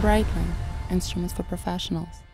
Brightline, instruments for professionals.